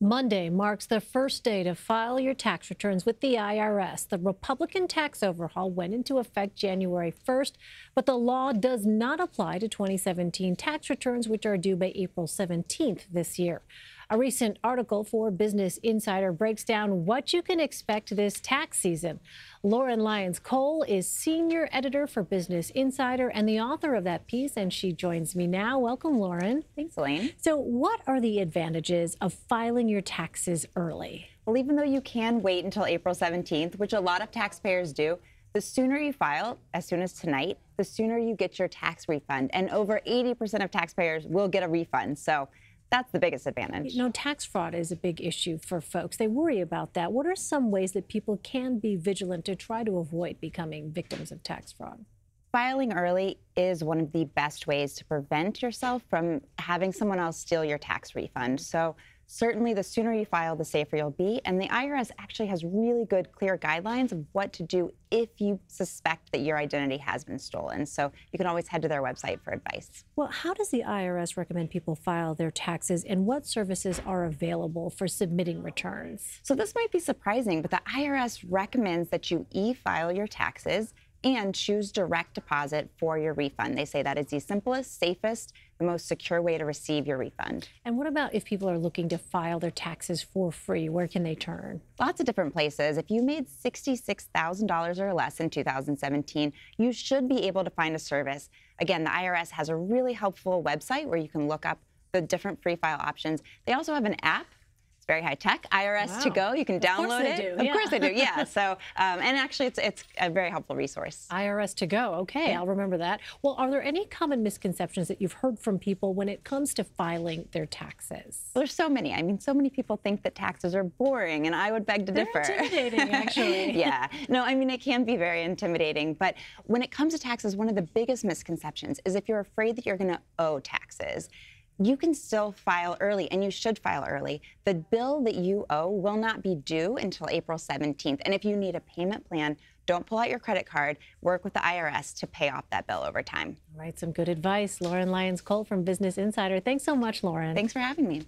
Monday marks the first day to file your tax returns with the IRS. The Republican tax overhaul went into effect January 1st, but the law does not apply to 2017 tax returns, which are due by April 17th this year. A recent article for Business Insider breaks down what you can expect this tax season. Lauren Lyons Cole is senior editor for Business Insider and the author of that piece, and she joins me now. Welcome, Lauren. Thanks, Elaine. So, what are the advantages of filing your taxes early? Well, even though you can wait until April 17th, which a lot of taxpayers do, the sooner you file, as soon as tonight, the sooner you get your tax refund. And over 80% of taxpayers will get a refund. So that's the biggest advantage. You know, tax fraud is a big issue for folks. They worry about that. What are some ways that people can be vigilant to try to avoid becoming victims of tax fraud? Filing early is one of the best ways to prevent yourself from having someone else steal your tax refund. So certainly the sooner you file, the safer you'll be. And the IRS actually has really good, clear guidelines of what to do if you suspect that your identity has been stolen. So you can always head to their website for advice. Well, how does the IRS recommend people file their taxes and what services are available for submitting returns? So this might be surprising, but the IRS recommends that you e file your taxes and choose direct deposit for your refund. They say that is the simplest, safest, the most secure way to receive your refund. And what about if people are looking to file their taxes for free? Where can they turn? Lots of different places. If you made $66,000 or less in 2017, you should be able to find a service. Again, the IRS has a really helpful website where you can look up the different free file options. They also have an app very high tech. IRS wow. to go. You can download it. Do. Of yeah. course they do. Yeah. so um, and actually, it's it's a very helpful resource. IRS to go. Okay, yeah. I'll remember that. Well, are there any common misconceptions that you've heard from people when it comes to filing their taxes? Well, there's so many. I mean, so many people think that taxes are boring, and I would beg to They're differ. Intimidating, actually. yeah. No, I mean it can be very intimidating, but when it comes to taxes, one of the biggest misconceptions is if you're afraid that you're going to owe taxes you can still file early and you should file early. The bill that you owe will not be due until April 17th. And if you need a payment plan, don't pull out your credit card. Work with the IRS to pay off that bill over time. All right, some good advice. Lauren Lyons Cole from Business Insider. Thanks so much, Lauren. Thanks for having me.